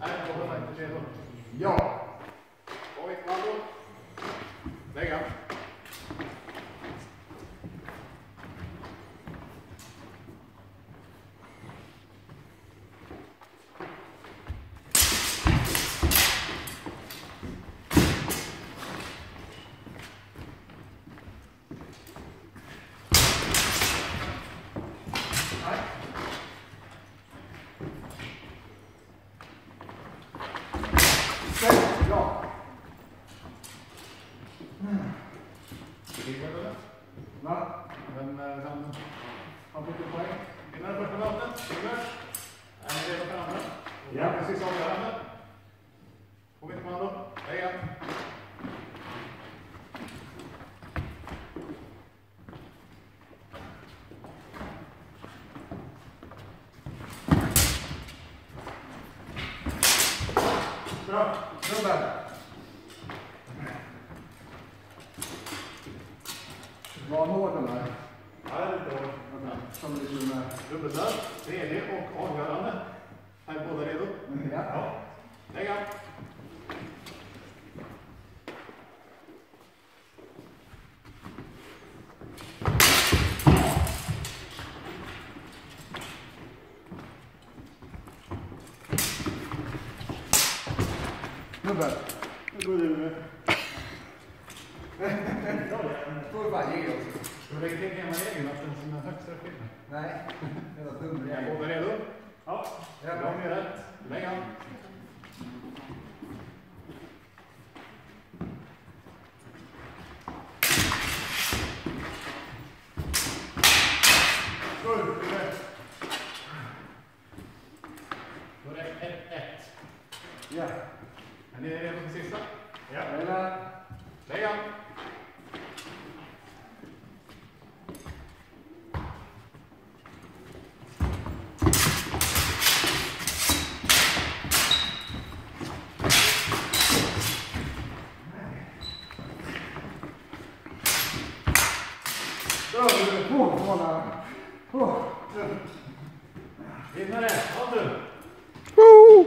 Nej, då har jag inte redo. Ja. Oj, kommando. Lägga. Ställ. Ja. Ligger det? Va? Men eh, han en poäng. Vinner det första mötet. Ingvar. Är ni redo för andra? Ja. Precis avgörande. Bra. Snubben. Var hård den där? Ja, det är lite. Okej. Som. Dubbelserv. Tredje och avgörande. Är båda redo? Ja. Lägga. Snubben. Nu går du med. får du fan ge också. Ska vi lägga till hemmaregeln att den som är högst är skillnad? Nej. Hela tummen. Är båda redo? Ja. Ja. Bra med rätt. Lägga. Full, fyra. Då är det 1-1. Ja. Är ni redo för sista? Ja. Åh. Vinnare, Adel. Åh.